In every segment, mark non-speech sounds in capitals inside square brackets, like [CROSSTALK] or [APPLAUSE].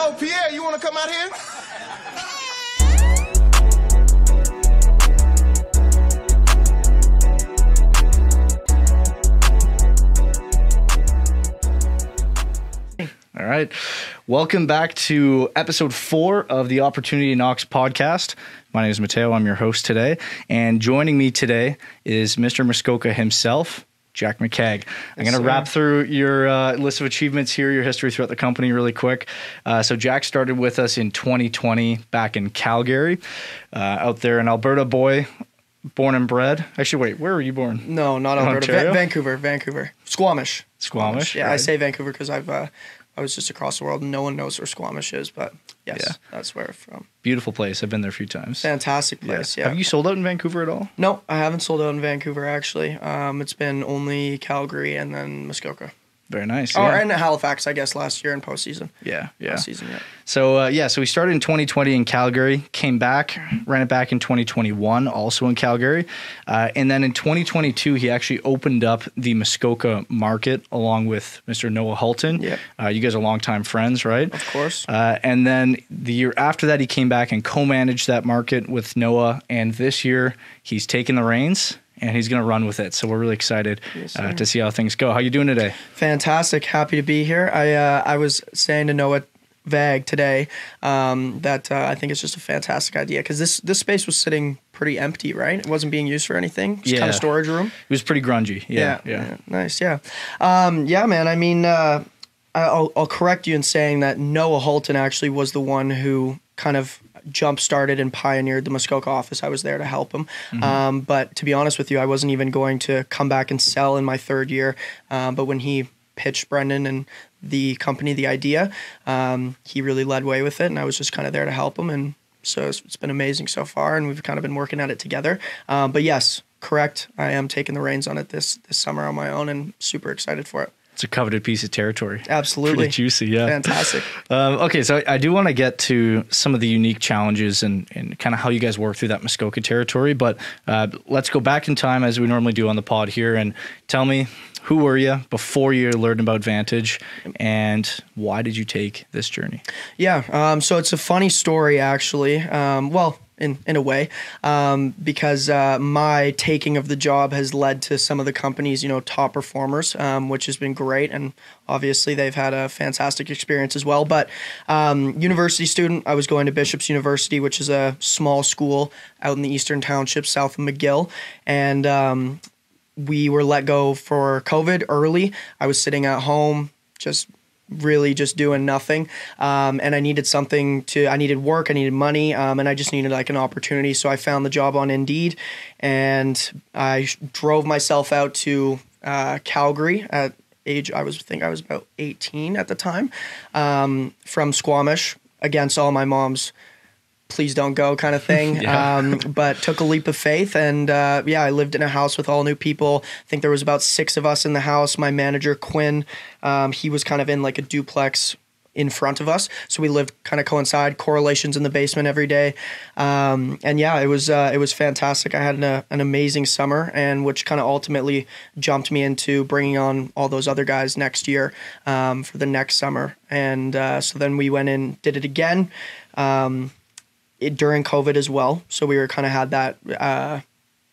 Yo, Pierre, you want to come out here? All right. Welcome back to episode four of the Opportunity Knocks podcast. My name is Mateo. I'm your host today. And joining me today is Mr. Muskoka himself, Jack McKague. I'm going to wrap through your uh, list of achievements here, your history throughout the company really quick. Uh, so, Jack started with us in 2020 back in Calgary, uh, out there an Alberta boy, born and bred. Actually, wait, where were you born? No, not Alberta. Va- Vancouver, Vancouver. Squamish. Squamish, Yeah, I say Vancouver because I've uh, I was just across the world no one knows where Squamish is, but yes, Yeah. that's where I'm from. Beautiful place. I've been there a few times. Fantastic place. Yeah. Have you sold out in Vancouver at all? no, I haven't sold out in Vancouver actually. Um, it's been only Calgary and then Muskoka. Very nice. Or yeah. and Halifax, I guess, last year in postseason. yeah, yeah. Last season, yeah. So uh, yeah, so we started in 2020 in Calgary, came back, ran it back in 2021, also in Calgary, uh, and then in 2022 he actually opened up the Muskoka market along with Mr. Noah Holton. Yep. Uh, you guys are longtime friends, right? Of course. Uh, and then the year after that, he came back and co-managed that market with Noah. And this year, he's taken the reins and he's going to run with it. So we're really excited Yes, uh, to see how things go. How you doing today? Fantastic. Happy to be here. I uh, I was saying to Noah Vag today um, that uh, I think it's just a fantastic idea because this this space was sitting pretty empty, right? It wasn't being used for anything. Just kind of storage room. It was pretty grungy. Yeah, yeah. Nice. Yeah. Um, yeah, man. I mean, uh, I'll, I'll correct you in saying that Noah Holton actually was the one who kind of jump started and pioneered the Muskoka office. I was there to help him. Um, but to be honest with you, I wasn't even going to come back and sell in my third year. Um, but when he pitched Brendan and the company the idea, um, he really led way with it, and I was just kind of there to help him. And so it's, it's been amazing so far, and we've kind of been working at it together. Um, but yes, correct. I am taking the reins on it this this summer on my own, and super excited for it. It's a coveted piece of territory. [LAUGHS] Absolutely, Pretty juicy, yeah. fantastic. [LAUGHS] Um, okay, so I do want to get to some of the unique challenges and, and kind of how you guys work through that Muskoka territory. But uh, let's go back in time as we normally do on the pod here and tell me who were you before you learned about Vantage and why did you take this journey? Yeah. Um, so it's a funny story, actually. Um, well, in in a way, um, because uh, my taking of the job has led to some of the company's you know top performers, um, which has been great, and obviously they've had a fantastic experience as well. But um, university student, I was going to Bishop's University, which is a small school out in the Eastern Township, south of McGill, and um, we were let go for COVID early. I was sitting at home, just really just doing nothing. Um, and I needed something to, I needed work, I needed money, um, and I just needed like an opportunity. So I found the job on Indeed and I drove myself out to uh, Calgary at age, I was, I think I was about 18 at the time, um, from Squamish against all my mom's please don't go kind of thing. [LAUGHS] Yeah. um, but took a leap of faith. And uh, yeah, I lived in a house with all new people. I think there was about six of us in the house. My manager, Quinn, um, he was kind of in like a duplex in front of us. So we lived kind of coincide correlations in the basement every day. Um, and yeah, it was, uh, it was fantastic. I had an, an amazing summer and which kind of ultimately jumped me into bringing on all those other guys next year um, for the next summer. And uh, so then we went in, did it again. Um, during COVID as well. So we were kind of had that, uh,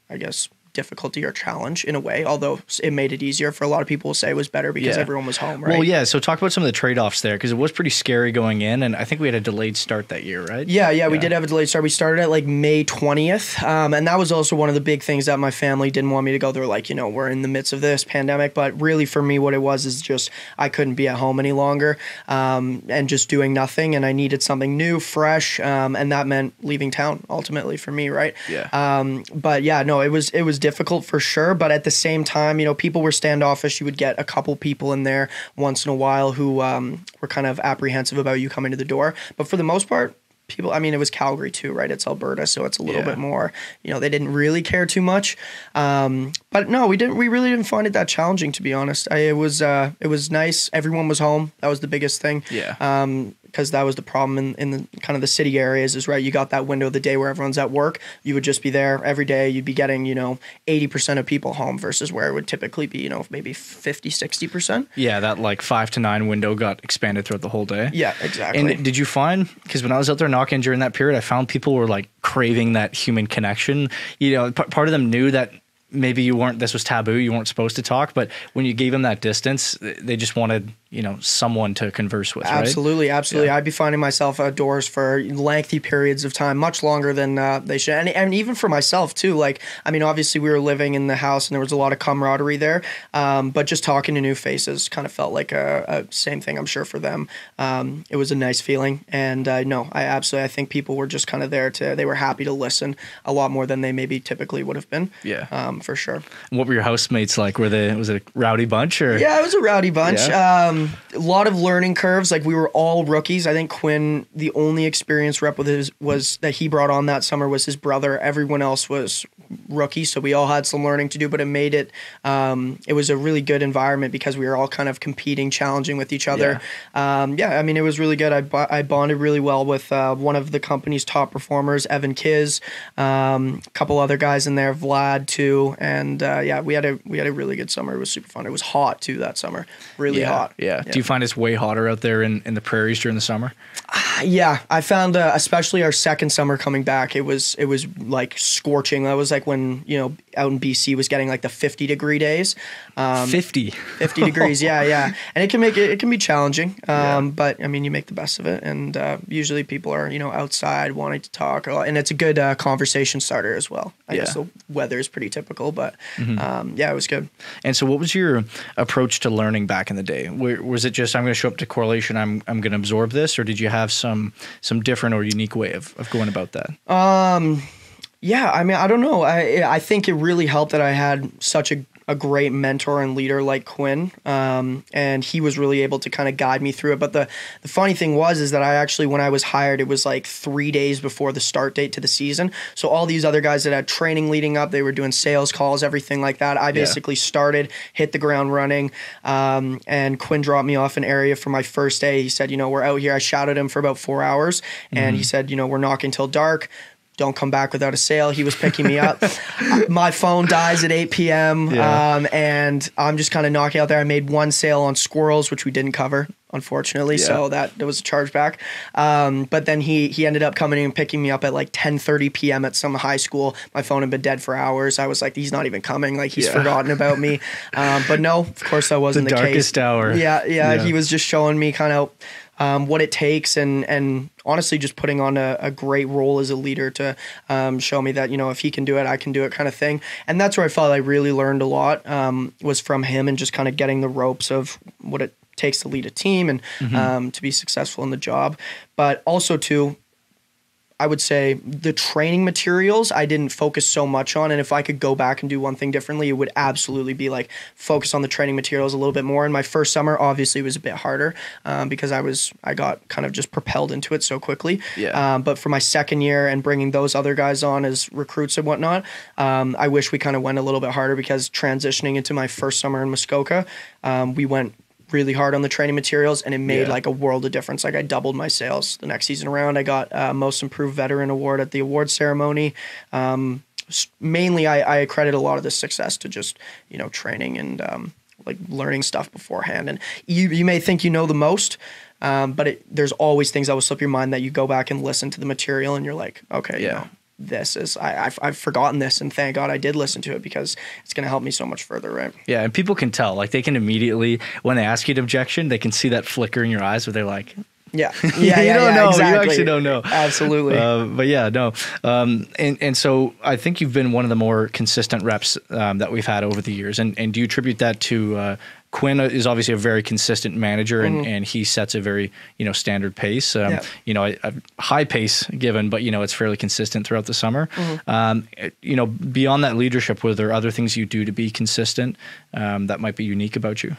I guess, difficulty or challenge in a way. Although it made it easier for a lot of people. Will say it was better because Yeah. everyone was home, right? Well, yeah. So talk about some of the trade offs there because it was pretty scary going in. And I think we had a delayed start that year, right? Yeah, yeah, we did have a delayed start. We started at like May 20th. Um, and that was also one of the big things that my family didn't want me to go. They were like, you know, we're in the midst of this pandemic. But really, for me, what it was is just I couldn't be at home any longer um, and just doing nothing. And I needed something new, fresh. Um, and that meant leaving town ultimately for me, right? Yeah. Um, but yeah, no, it was it was difficult for sure. But at the same time, you know, people were standoffish. You would get a couple people in there once in a while who um, were kind of apprehensive about you coming to the door. But for the most part, people. I mean, it was Calgary too, right? It's Alberta, so it's a little Yeah. bit more. You know, they didn't really care too much. Um, but no, we didn't. We really didn't find it that challenging, to be honest. I, it was uh, it was nice. Everyone was home. That was the biggest thing Yeah. um, because that was the problem in, in the kind of the city areas is right. You got that window of the day where everyone's at work. You would just be there every day. You'd be getting, you know, 80% of people home versus where it would typically be, you know, maybe 50, 60%. Yeah, that like five to nine window got expanded throughout the whole day. Yeah, exactly. And did you find because when I was out there knocking during that period, I found people were like craving that human connection. You know, part of them knew that maybe you weren't this was taboo you weren't supposed to talk but when you gave them that distance they just wanted you know someone to converse with absolutely right? absolutely yeah. i'd be finding myself outdoors for lengthy periods of time much longer than uh, they should. And, and even for myself too like i mean obviously we were living in the house and there was a lot of camaraderie there um, but just talking to new faces kind of felt like a, a same thing i'm sure for them. Um, it was a nice feeling and uh, no i absolutely i think people were just kind of there to they were happy to listen a lot more than they maybe typically would have been. Yeah. Um, for sure. And what were your housemates like? Were they was it a rowdy bunch or? Yeah, it was a rowdy bunch. Yeah. Um, a lot of learning curves. Like we were all rookies. I think Quinn, the only experience rep with his was that he brought on that summer was his brother. Everyone else was rookie, so we all had some learning to do. But it made it. Um, it was a really good environment because we were all kind of competing, challenging with each other. Yeah, um, yeah I mean, it was really good. I, I bonded really well with uh, one of the company's top performers, Evan Kiz, um, a couple other guys in there, Vlad too, and uh, yeah, we had a we had a really good summer. It was super fun. It was hot too that summer, really yeah, hot. Yeah. yeah. Do you find it's way hotter out there in, in the prairies during the summer? Uh, yeah, I found uh, especially our second summer coming back, it was it was like scorching. That was like when you know out in BC was getting like the 50 degree days. Um, 50. 50 degrees, yeah, yeah. [LAUGHS] And it can make it, it can be challenging. Um, yeah. But I mean, you make the best of it. And uh, usually people are, you know, outside wanting to talk. And it's a good uh, conversation starter as well. I yeah. guess the weather is pretty typical, but mm-hmm. um, yeah, it was good. And so, what was your approach to learning back in the day? Was it just, I'm going to show up to correlation, I'm, I'm going to absorb this? Or did you have some, some different or unique way of, of going about that? Um, yeah, I mean, I don't know. I I think it really helped that I had such a a great mentor and leader like Quinn, um, and he was really able to kind of guide me through it. But the the funny thing was is that I actually when I was hired, it was like three days before the start date to the season. So all these other guys that had training leading up, they were doing sales calls, everything like that. I basically yeah. started, hit the ground running, um, and Quinn dropped me off an area for my first day. He said, you know, we're out here. I shouted him for about four hours, and mm-hmm. he said, you know, we're knocking till dark don't come back without a sale. He was picking me up. [LAUGHS] My phone dies at 8 p.m. Yeah. Um, and I'm just kind of knocking out there. I made one sale on squirrels, which we didn't cover, unfortunately. Yeah. So that, that was a chargeback. Um, but then he he ended up coming in and picking me up at like 10:30 p.m. at some high school. My phone had been dead for hours. I was like, he's not even coming. Like he's yeah. forgotten about me. [LAUGHS] Um, but no, of course that wasn't the, the darkest case. hour. Yeah, yeah. He was just showing me kind of um, what it takes and and honestly just putting on a, a great role as a leader to um, show me that you know if he can do it I can do it kind of thing and that's where I felt I really learned a lot um, was from him and just kind of getting the ropes of what it takes to lead a team and mm-hmm. um, to be successful in the job but also to I would say the training materials I didn't focus so much on. And if I could go back and do one thing differently, it would absolutely be like focus on the training materials a little bit more. And my first summer, obviously, was a bit harder um, because I was I got kind of just propelled into it so quickly. Yeah. Um, but for my second year and bringing those other guys on as recruits and whatnot, um, I wish we kind of went a little bit harder because transitioning into my first summer in Muskoka, um, we went really hard on the training materials and it made yeah. like a world of difference. Like I doubled my sales the next season around. I got uh, most improved veteran award at the award ceremony. Um, mainly I, I credit a lot of this success to just, you know, training and um, like learning stuff beforehand. And you, you may think you know the most, um, but it, there's always things that will slip your mind that you go back and listen to the material and you're like, okay, yeah. You know, this is I, I've, I've forgotten this and thank god i did listen to it because it's going to help me so much further right yeah and people can tell like they can immediately when they ask you an objection they can see that flicker in your eyes where they're like yeah, [LAUGHS] yeah, you yeah, don't yeah, know. Exactly. You actually don't know. Absolutely. Uh, but yeah, no. Um, and and so I think you've been one of the more consistent reps um, that we've had over the years. And and do you attribute that to uh, Quinn is obviously a very consistent manager, and, mm-hmm. and he sets a very you know standard pace. Um, yeah. You know, a, a, high pace given, but you know it's fairly consistent throughout the summer. Mm-hmm. Um, you know, beyond that leadership, were there other things you do to be consistent um, that might be unique about you?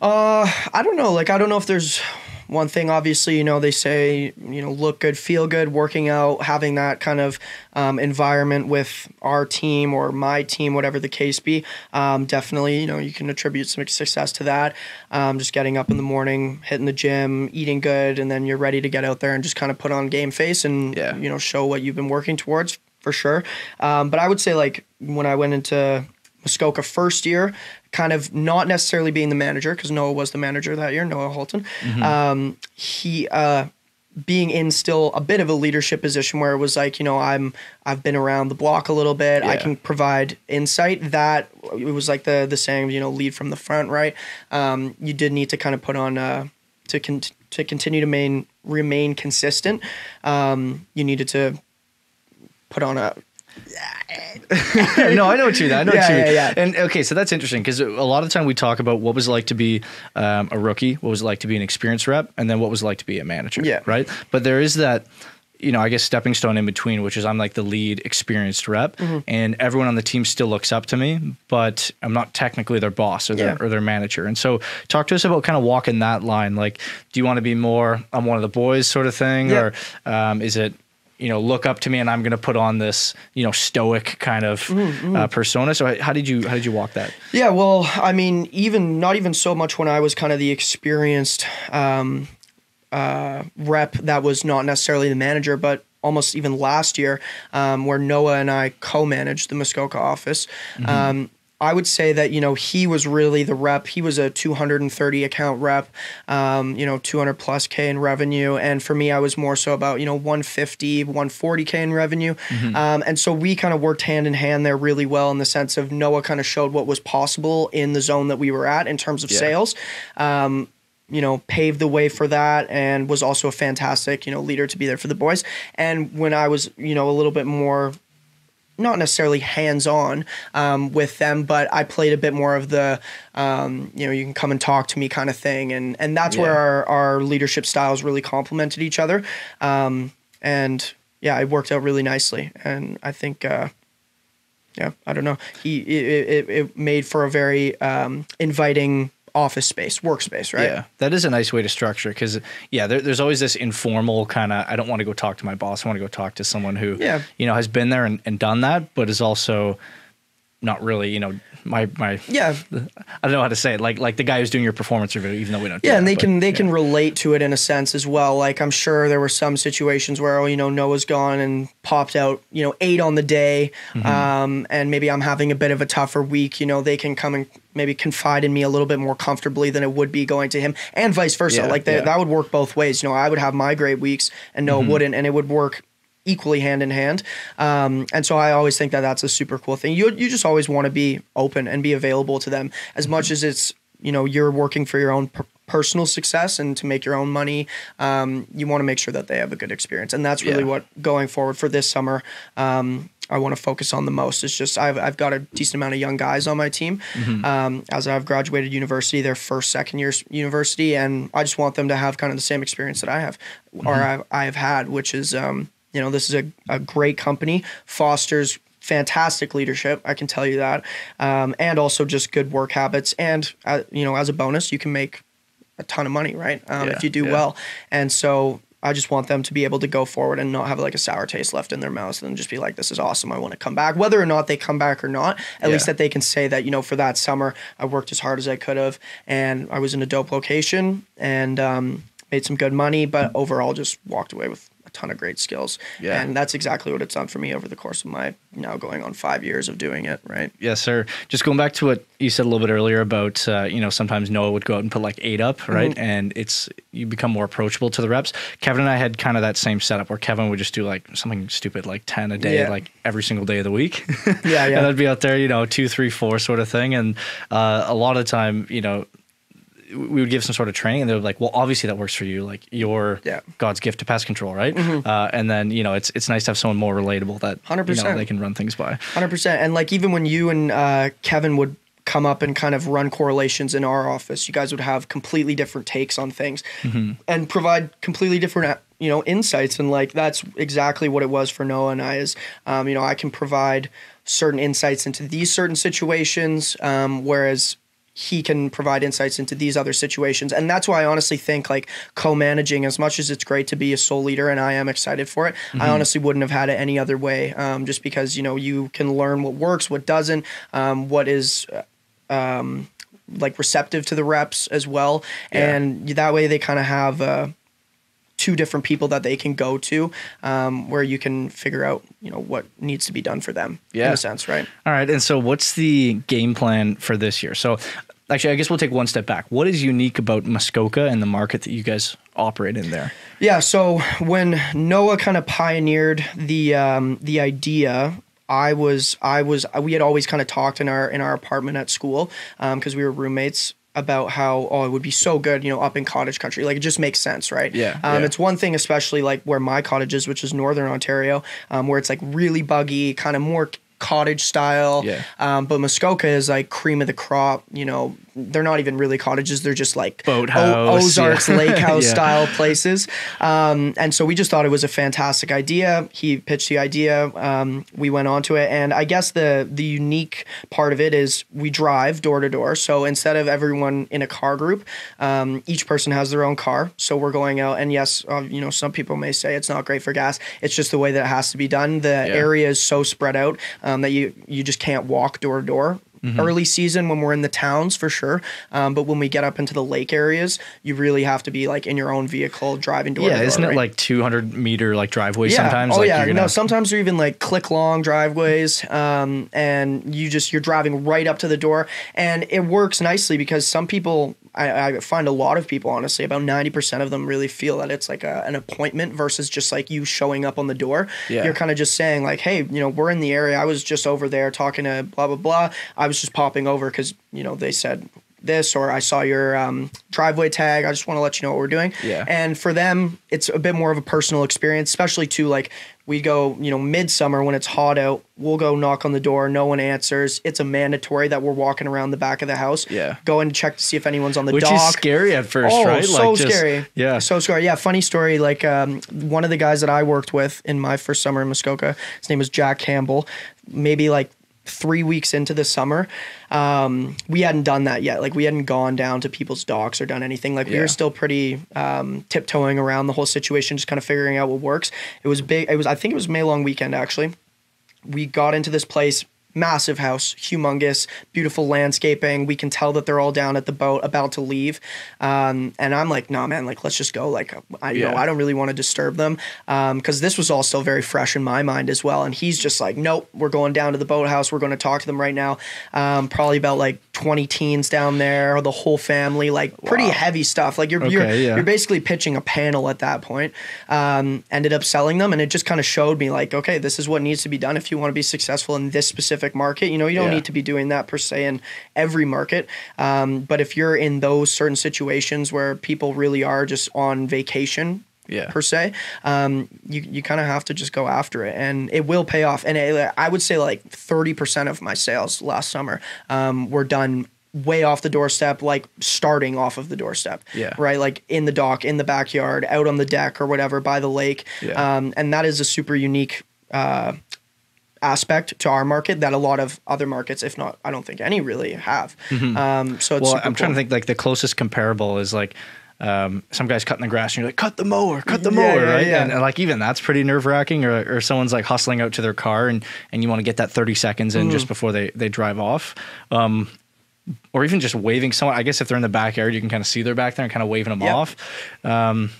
Uh, I don't know. Like, I don't know if there's one thing, obviously, you know, they say, you know, look good, feel good, working out, having that kind of um, environment with our team or my team, whatever the case be. Um, definitely, you know, you can attribute some success to that. Um, just getting up in the morning, hitting the gym, eating good, and then you're ready to get out there and just kind of put on game face and, Yeah. you know, show what you've been working towards for sure. Um, but I would say, like, when I went into Muskoka first year, kind of not necessarily being the manager because Noah was the manager that year, Noah Holton. Um, he uh, being in still a bit of a leadership position where it was like you know I'm I've been around the block a little bit. I can provide insight. That it was like the the saying you know lead from the front, right? Um, you did need to kind of put on. Uh, to con- to continue to main remain consistent, um, you needed to put on a [LAUGHS] no, I know what you mean. I know what Yeah, you mean. yeah, yeah. And okay, so that's interesting because a lot of the time we talk about what was it like to be um, a rookie, what was it like to be an experienced rep, and then what was it like to be a manager. Yeah. Right. But there is that, you know, I guess stepping stone in between, which is I'm like the lead experienced rep, Mm-hmm. and everyone on the team still looks up to me, but I'm not technically their boss or their Yeah. or their manager. And so, talk to us about kind of walking that line. Like, do you want to be more I'm one of the boys sort of thing, Yeah. or um, is it you know look up to me and I'm going to put on this you know stoic kind of Mm-hmm, uh, persona. So how did you how did you walk that? Yeah, well, I mean, even not even so much when I was kind of the experienced um, uh, rep that was not necessarily the manager, but almost even last year, um, where Noah and I co-managed the Muskoka office. Um, I would say that you know he was really the rep. He was a 230 account rep, um, you know 200 plus k in revenue, and for me, I was more so about you know 150, 140 k in revenue, um, and so we kind of worked hand in hand there really well in the sense of Noah kind of showed what was possible in the zone that we were at in terms of Yeah. sales. Um, you know, paved the way for that and was also a fantastic, you know, leader to be there for the boys. And when I was, you know, a little bit more not necessarily hands on um, with them, but I played a bit more of the, um, you know, you can come and talk to me kind of thing. And, and that's where our, our leadership styles really complemented each other. Um, and yeah, it worked out really nicely. And I think, uh, yeah, I don't know. He it, it, it made for a very um, inviting office space, workspace, right? Yeah, that is a nice way to structure because yeah, there, there's always this informal kind of. I don't want to go talk to my boss. I want to go talk to someone who Yeah. you know has been there and, and done that, but is also not really you know my my. Yeah, I don't know how to say it. Like like the guy who's doing your performance review, even though we don't. do Yeah, that, and they but, can they yeah. can relate to it in a sense as well. Like I'm sure there were some situations where oh, you know Noah's gone and popped out you know eight on the day, Mm-hmm. um, and maybe I'm having a bit of a tougher week. You know they can come and maybe confide in me a little bit more comfortably than it would be going to him, and vice versa. Yeah, like they, yeah. Mm-hmm. that would work both ways. You know I would have my great weeks and Noah wouldn't, and it would work equally hand in hand. Um, and so I always think that that's a super cool thing. You you just always want to be open and be available to them as much as it's you know you're working for your own per- personal success and to make your own money. Um, you want to make sure that they have a good experience, and that's really Yeah. what going forward for this summer. Um, I want to focus on the most. It's just I've I've got a decent amount of young guys on my team. Um, as I've graduated university, their first second year university, and I just want them to have kind of the same experience that I have, or I've, I have had, which is um, you know this is a, a great company, fosters fantastic leadership. I can tell you that, um, and also just good work habits. And uh, you know, as a bonus, you can make a ton of money, right? Um, Yeah, if you do yeah. well. And so I just want them to be able to go forward and not have like a sour taste left in their mouths and just be like, this is awesome. I want to come back. Whether or not they come back or not, at Yeah. least that they can say that, you know, for that summer, I worked as hard as I could have and I was in a dope location and um, made some good money, but overall just walked away with a ton of great skills. Yeah. And that's exactly what it's done for me over the course of my now going on five years of doing it, right? Yes, sir. Just going back to what you said a little bit earlier about, uh, you know, sometimes Noah would go out and put like eight up, right? Mm-hmm. And it's, you become more approachable to the reps. Kevin and I had kind of that same setup where Kevin would just do like something stupid, like 10 a day, Yeah. like every single day of the week. Yeah, [LAUGHS] yeah. and I'd be out there, you know, two, three, four sort of thing. And uh, a lot of the time, you know, we would give some sort of training and they were like, well, obviously that works for you. Like you're Yeah. Mm-hmm. God's gift to pest control, right? Uh, and then, you know, it's, it's nice to have someone more relatable that, you know, 100%. they can run things by. Hundred percent. And like even when you and uh, Kevin would come up and kind of run correlations in our office, you guys would have completely different takes on things and provide completely different uh, you know insights. And like that's exactly what it was for Noah and I. Is um, you know I can provide certain insights into these certain situations, um, whereas he can provide insights into these other situations. And that's why I honestly think like co-managing, as much as it's great to be a sole leader, and I am excited for it, mm-hmm. I honestly wouldn't have had it any other way. Um, just because you know you can learn what works, what doesn't, um, what is. Um, like receptive to the reps as well, yeah. and that way they kind of have uh, two different people that they can go to um, where you can figure out you know what needs to be done for them yeah. in a sense right? All right and so what's the game plan for this year? So actually i guess we'll take one step back. What is unique about muskoka and the market that you guys operate in there? Yeah so when noah kind of pioneered the um, the idea I was I was we had always kind of talked in our in our apartment at school because um, we were roommates about how oh it would be so good you know up in cottage country like it just makes sense right yeah, um, yeah. it's one thing especially like where my cottage is which is northern ontario um, where it's like really buggy kind of more cottage style yeah. um, but muskoka is like cream of the crop you know they're not even really cottages. They're just like boathouse, o- Ozarks yeah. [LAUGHS] lake house yeah. style places. Um, and so we just thought it was a fantastic idea. He pitched the idea. Um, we went on to it, and I guess the the unique part of it is we drive door to door. So instead of everyone in a car group, um, each person has their own car. So we're going out, and yes, uh, you know, some people may say it's not great for gas. It's just the way that it has to be done. The yeah. area is so spread out um, that you you just can't walk door to door. Mm-hmm. Early season when we're in the towns for sure, um, but when we get up into the lake areas, you really have to be like in your own vehicle driving door. Yeah, isn't it like 200 meter like driveways yeah. sometimes? Oh like yeah, no. Sometimes they're even like click long driveways, um, and you just you're driving right up to the door, and it works nicely because some people I, I, find a lot of people, honestly, about 90% of them really feel that it's like a, an appointment versus just like you showing up on the door. Yeah. You're kind of just saying, like, hey, you know, we're in the area. I was just over there talking to blah, blah, blah. I was just popping over because, you know, they said this or I saw your um, driveway tag. I just want to let you know what we're doing. Yeah. And for them, it's a bit more of a personal experience, especially to like we go, you know, midsummer when it's hot out. We'll go knock on the door. No one answers. It's a mandatory that we're walking around the back of the house. Yeah. Go and check to see if anyone's on the Which dock. Which is scary at first, oh, right? so like just, scary. Yeah. So scary. Yeah. Funny story. Like um, one of the guys that I worked with in my first summer in Muskoka, his name was Jack Campbell. Maybe like three weeks into the summer, um, we hadn't done that yet. Like we hadn't gone down to people's docks or done anything. Like yeah. we were still pretty um, tiptoeing around the whole situation, just kind of figuring out what works. It was big. It was I think it was May long weekend actually. We got into this place massive house, humongous, beautiful landscaping. We can tell that they're all down at the boat about to leave. Um, and I'm like, nah, man, like, let's just go. Like, I, you yeah. know, I don't really want to disturb them. Um, cause this was all still very fresh in my mind as well. And he's just like, nope, we're going down to the boathouse. We're going to talk to them right now. Um, probably about like 20 teens down there, or the whole family, like pretty wow. heavy stuff. Like you're, okay, you're, yeah. you're basically pitching a panel at that point. Um, ended up selling them. And it just kind of showed me like, okay, this is what needs to be done if you want to be successful in this specific specific market. You know, you don't yeah. need to be doing that per se in every market. Um, but if you're in those certain situations where people really are just on vacation yeah. per se. Um, you you kind of have to just go after it, and it will pay off. And it, I would say like thirty percent of my sales last summer um, were done way off the doorstep, like starting off of the doorstep. Yeah. Right, like in the dock, in the backyard, out on the deck or whatever, by the lake. Yeah. Um, and that is a super unique. Uh, aspect to our market that a lot of other markets, if not, I don't think any really have. Mm-hmm. Um, so it's well, I'm cool. trying to think like the closest comparable is like um, some guys cutting the grass and you're like, cut the mower, cut the mower, yeah, right? Yeah. And, and, like even that's pretty nerve wracking. Or, or someone's like hustling out to their car and and you want to get that 30 seconds in mm. just before they they drive off. Um, or even just waving someone. I guess if they're in the backyard, you can kind of see they're back there and kind of waving them yep. off. Um,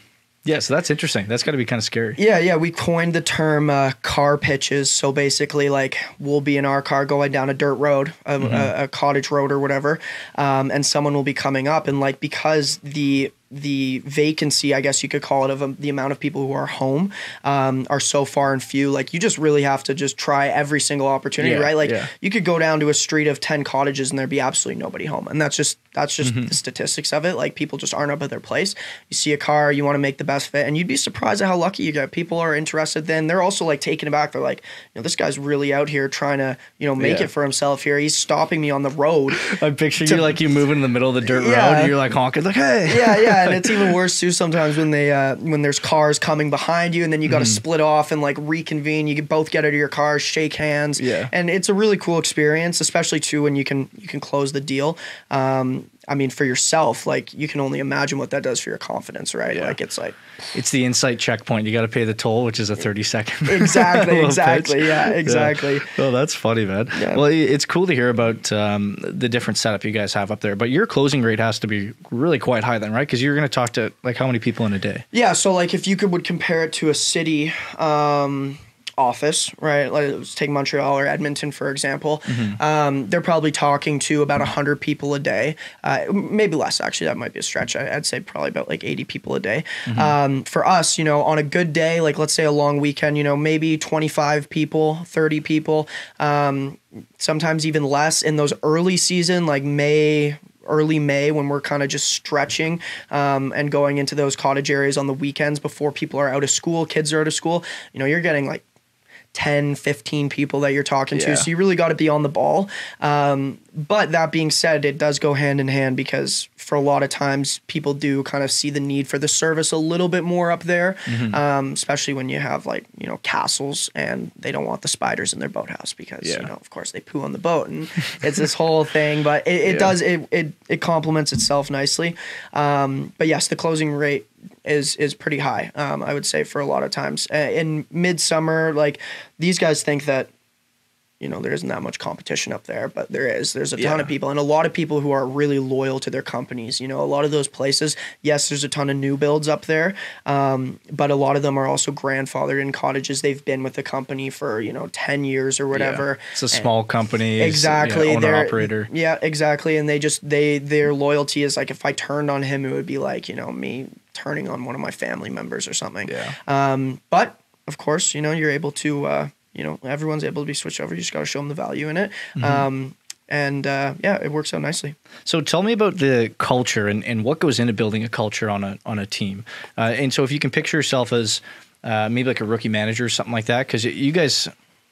yeah, so that's interesting. That's got to be kind of scary. Yeah, yeah. We coined the term uh, car pitches. So basically, like we'll be in our car going down a dirt road, a, mm-hmm. a, a cottage road or whatever, um, and someone will be coming up, and like because the the vacancy, I guess you could call it, of um, the amount of people who are home um, are so far and few. Like you just really have to just try every single opportunity, yeah, right? Like yeah. you could go down to a street of ten cottages and there'd be absolutely nobody home, and that's just that's just mm-hmm. the statistics of it. Like people just aren't up at their place. You see a car, you want to make the best fit, and you'd be surprised at how lucky you get. People are interested. Then they're also like taken aback. They're like, you know, this guy's really out here trying to you know make yeah. it for himself here. He's stopping me on the road. [LAUGHS] I picture to, you like you moving in the middle of the dirt road. And you're like honking, like hey, yeah, yeah yeah, and [LAUGHS] it's even worse too sometimes when they uh, when there's cars coming behind you, and then you got to Mm-hmm. split off and like reconvene. You can both get out of your cars, shake hands, Yeah. and it's a really cool experience, especially too when you can you can close the deal. Um, I mean, for yourself, like you can only imagine what that does for your confidence, right? Yeah. Like it's like It's the insight checkpoint. You got to pay the toll, which is a 30 second. [LAUGHS] exactly, exactly, pitch. yeah, exactly. Well, that's funny, man. Yeah. Well, it's cool to hear about um, the different setup you guys have up there. But your closing rate has to be really quite high then, right? Because you're going to talk to like how many people in a day? Yeah, so like if you could would compare it to a city um, office, right? Like let's take Montreal or Edmonton for example. Um, they're probably talking to about hundred people a day, uh, maybe less. Actually, that might be a stretch. I, I'd say probably about like eighty people a day. Um, for us, you know, on a good day, like let's say a long weekend, you know, maybe twenty five people, thirty people. Um, sometimes even less in those early season, like May, early May when we're kind of just stretching um, and going into those cottage areas on the weekends before people are out of school, kids are out of school, you know, you're getting like 10, 15 people that you're talking Yeah. to. So you really got to be on the ball. Um, but that being said, it does go hand in hand because for a lot of times people do kind of see the need for the service a little bit more up there, Mm-hmm. um, especially when you have like, you know, castles and they don't want the spiders in their boathouse because, Yeah. you know, of course they poo on the boat and it's this whole thing. But it, it Yeah. does, it, it, it complements itself nicely. Um, but yes, the closing rate is is pretty high. Um, I would say for a lot of times uh, in midsummer, like these guys think that you know there isn't that much competition up there, but there is. There's a ton Yeah. of people and a lot of people who are really loyal to their companies. You know, a lot of those places. Yes, there's a ton of new builds up there, um, but a lot of them are also grandfathered in cottages. They've been with the company for you know ten years or whatever. Yeah. It's a And- small company. exactly Yeah, owner operator. yeah exactly and they just they their loyalty is like if i turned on him it would be like you know me turning on one of my family members or something Yeah. um but of course you know you're able to uh you know everyone's able to be switched over you just got to show them the value in it Mm-hmm. um and uh, yeah, it works out nicely. So tell me about the culture and, and what goes into building a culture on a on a team. Uh, and so if you can picture yourself as uh, maybe like a rookie manager or something like that, because you guys,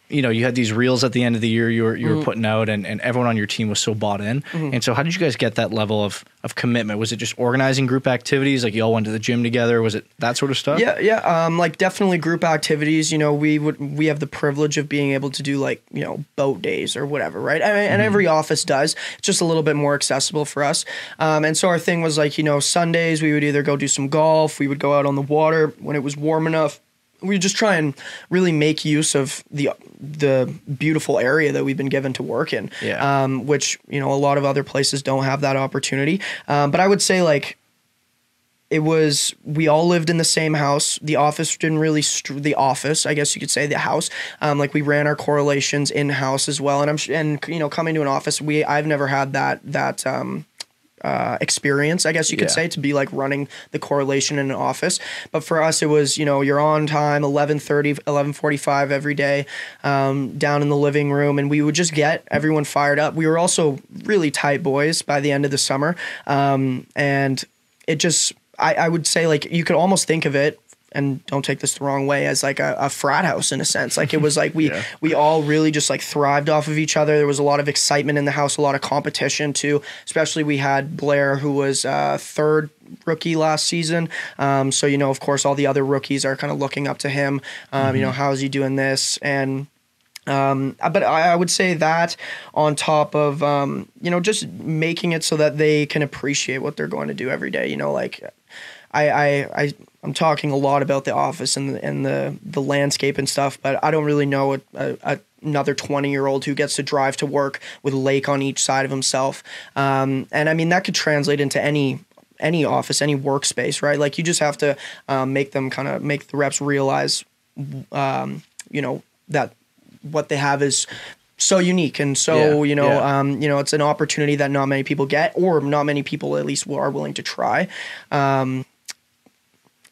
you know, you had these reels at the end of the year you were you were putting out, and, and everyone on your team was so bought in. And so how did you guys get that level of of commitment? Was it just organizing group activities, like you all went to the gym together? Was it that sort of stuff? Yeah, yeah. Um, like definitely group activities. You know, we would we have the privilege of being able to do like you know boat days or whatever, right? I mean, And every office does. It's just a little bit more accessible for us. Um, and so our thing was like you know Sundays we would either go do some golf, we would go out on the water when it was warm enough. We just try and really make use of the the beautiful area that we've been given to work in. Yeah. Um, which you know a lot of other places don't have that opportunity. Um, but I would say like it was we all lived in the same house the office didn't really str- the office i guess you could say the house um, like we ran our correlations in house as well and i'm sh- and you know coming to an office we i've never had that that um uh, experience, I guess you could Yeah. say, to be like running the correlation in an office. But for us, it was, you know, you're on time, 11.30, 11.45 every day um, down in the living room. And we would just get everyone fired up. We were also really tight boys by the end of the summer. Um, and it just, I, I would say, like, you could almost think of it and don't take this the wrong way as like a, a frat house in a sense like it was like we [LAUGHS] Yeah. we all really just like thrived off of each other there was a lot of excitement in the house a lot of competition too especially we had blair who was uh, third rookie last season um, so you know of course all the other rookies are kind of looking up to him um, you know how is he doing this and um, but I, I would say that on top of um, you know just making it so that they can appreciate what they're going to do every day. You know, like I I, I I'm talking a lot about the office and the, and the the landscape and stuff, but I don't really know a, a, another 20 year old who gets to drive to work with a lake on each side of himself. Um, and I mean that could translate into any any office, any workspace, right? Like you just have to um, make them kind of make the reps realize, um, you know, that what they have is so unique and so Yeah, you know yeah. um, you know it's an opportunity that not many people get or not many people at least are willing to try um,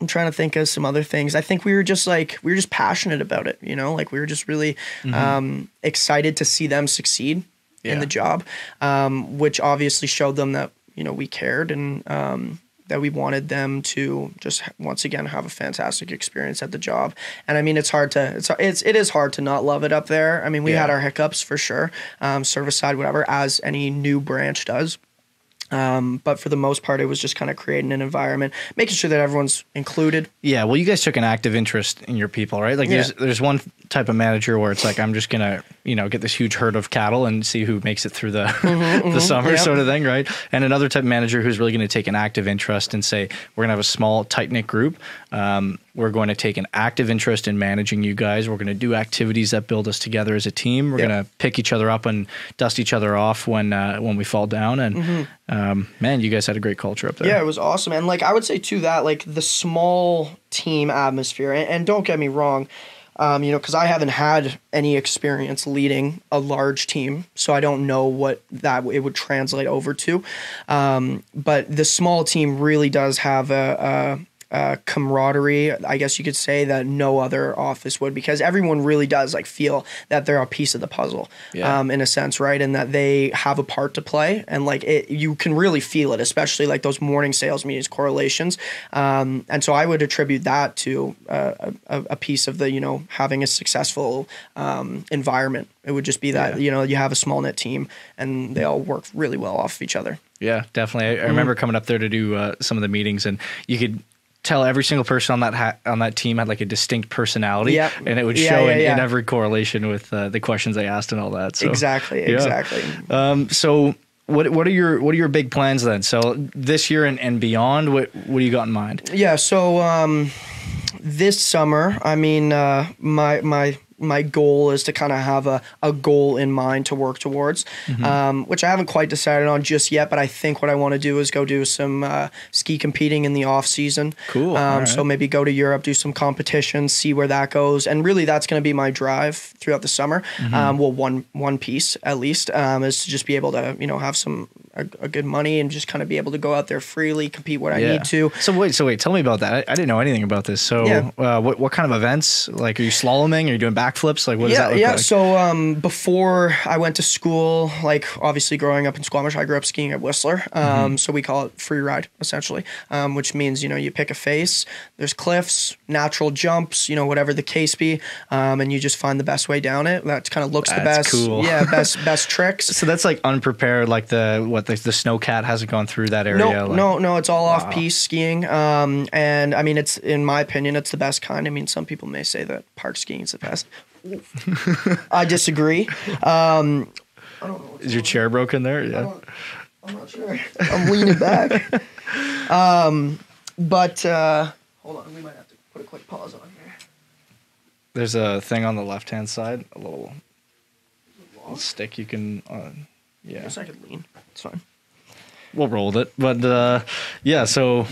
i'm trying to think of some other things i think we were just like we were just passionate about it you know like we were just really um, excited to see them succeed Yeah. in the job um, which obviously showed them that you know we cared and um, that we wanted them to just once again have a fantastic experience at the job. And I mean, it's hard to it's it's it is hard to not love it up there. I mean, we had our hiccups for sure, um, service side, whatever, as any new branch does. Um, but for the most part, it was just kind of creating an environment, making sure that everyone's included. Yeah, well, you guys took an active interest in your people, right? Like, there's Yeah. there's one type of manager where it's like, I'm just gonna, you know, get this huge herd of cattle and see who makes it through the [LAUGHS] the summer, yep. sort of thing, right? And another type of manager who's really going to take an active interest and say, we're gonna have a small, tight knit group. Um, we're going to take an active interest in managing you guys. We're going to do activities that build us together as a team. We're going to pick each other up and dust each other off when uh, when we fall down. And um, man, you guys had a great culture up there. Yeah, it was awesome. And like I would say to that, like the small team atmosphere, and, and don't get me wrong, um, you know, because I haven't had any experience leading a large team, so I don't know what that it would translate over to. Um, but the small team really does have a. a uh, camaraderie, I guess you could say that no other office would, because everyone really does like feel that they're a piece of the puzzle, Yeah. um, in a sense, right? And that they have a part to play, and like it, you can really feel it, especially like those morning sales meetings correlations. Um, and so I would attribute that to uh, a, a piece of the you know having a successful um, environment. It would just be that Yeah. you know you have a small knit team and they all work really well off of each other. Yeah, definitely. I, I Mm-hmm. remember coming up there to do uh, some of the meetings, and you could tell every single person on that ha- on that team had like a distinct personality, Yep. and it would Yeah, show yeah, in, in every correlation with uh, the questions they asked and all that. So exactly, yeah. exactly. Um, so what what are your what are your big plans then? So this year and, and beyond, what what do you got in mind? Yeah, so um, this summer, I mean, uh, my my my goal is to kind of have a, a goal in mind to work towards, Mm-hmm. um, which I haven't quite decided on just yet. But I think what I want to do is go do some uh, ski competing in the off season. Cool, Um, all So maybe go to Europe, do some competitions, see where that goes, and really that's going to be my drive throughout the summer. Mm-hmm. Um, well, one one piece at least um, is to just be able to you know have some a, a good money and just kind of be able to go out there freely, compete what I Yeah. need to. So wait, so wait, tell me about that. I, I didn't know anything about this. So Yeah. uh, what what kind of events? Like, are you slaloming? Are you doing backflips? Like, what does that look yeah. like? So um, before I went to school, like obviously growing up in Squamish, I grew up skiing at Whistler. Um, Mm-hmm. So we call it free ride essentially, um, which means you know you pick a face. There's cliffs, natural jumps, you know whatever the case be, um, and you just find the best way down it. That kind of looks the best. cool. Yeah, best [LAUGHS] best tricks. So that's like unprepared, like the what the, the snowcat hasn't gone through that area. No, like, no, no. It's all off piste skiing, um, and I mean, it's in my opinion, it's the best kind. I mean, some people may say that park skiing is the best. [LAUGHS] I disagree. Um, Is your chair broken there? Yeah. I'm not sure. I'm leaning back. [LAUGHS] Um, but uh, hold on, we might have to put a quick pause on here. There's a thing on the left hand side, a little, little stick you can. Uh, I yeah, guess I could lean. It's fine. we'll roll with it. But uh, yeah, so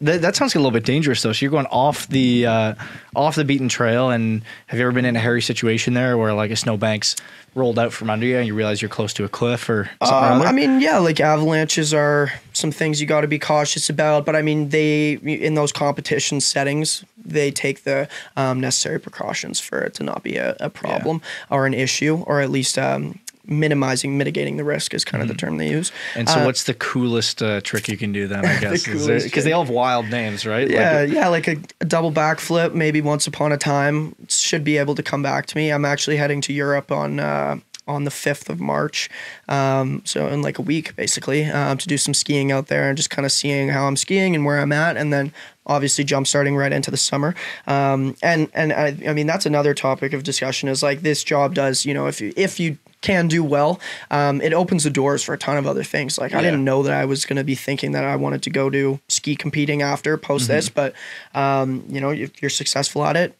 that that sounds a little bit dangerous though. So you're going off the uh, off the beaten trail, and have you ever been in a hairy situation there where like a snowbank's rolled out from under you and you realize you're close to a cliff or something? around Um. I mean, yeah, like avalanches are some things you got to be cautious about. But I mean, they in those competition settings, they take the um, necessary precautions for it to not be a, a problem or an issue, or at least um, minimizing, mitigating the risk is kind of the term they use. Mm-hmm. and so, Uh, what's the coolest uh, trick you can do then? I [LAUGHS] guess because they all have wild names, right? Yeah, Like, yeah, like a, a double backflip, maybe once upon a time should be able to come back to me. I'm actually heading to Europe on uh, on the fifth of March, um, so in like a week basically, um, to do some skiing out there and just kind of seeing how I'm skiing and where I'm at, and then obviously jump starting right into the summer. Um, and and I, I mean that's another topic of discussion is like this job does, you know, if you if you can do well, um, it opens the doors for a ton of other things. Like I didn't know that I was going to be thinking that I wanted to go do ski competing after post this, but um, you know, if you're successful at it,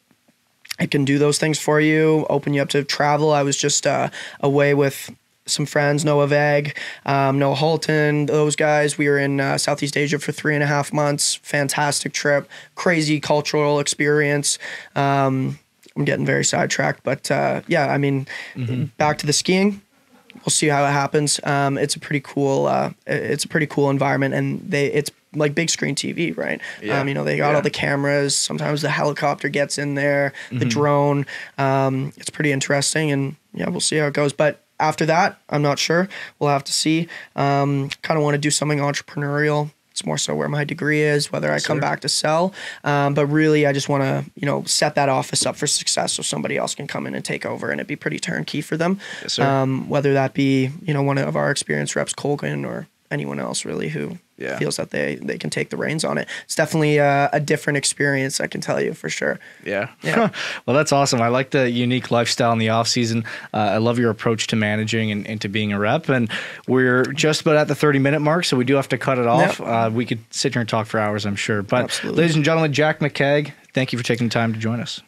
it can do those things for you, open you up to travel. I was just uh, away with some friends, Noah Vag, um, Noah Holton, those guys. We were in uh, Southeast Asia for three and a half months. Fantastic trip, crazy cultural experience. Um, I'm getting very sidetracked, but uh, yeah, I mean, back to the skiing we'll see how it happens. Um, it's a pretty cool. Uh, it's a pretty cool environment, and they it's like big screen TV, right? Yeah. Um, you know, they got Yeah. all the cameras. Sometimes the helicopter gets in there, the Mm-hmm. drone. Um, it's pretty interesting, and yeah, we'll see how it goes. But after that, I'm not sure. We'll have to see. Um, kind of want to do something entrepreneurial. It's more so where my degree is, whether I come back to sell. Um, but really, I just want to, you know, set that office up for success so somebody else can come in and take over and it'd be pretty turnkey for them. Yes, sir. Um, whether that be, you know, one of our experienced reps, Colgan, or anyone else really who Yeah. feels that they they can take the reins on it. It's definitely uh, a different experience. I can tell you for sure. Yeah. Yeah. well, that's awesome. I like the unique lifestyle in the off season. Uh, I love your approach to managing and, and to being a rep. And we're just about at the 30 minute mark, so we do have to cut it off. Yep. Uh, we could sit here and talk for hours, I'm sure. But Absolutely. ladies and gentlemen, Jack McKague, thank you for taking the time to join us.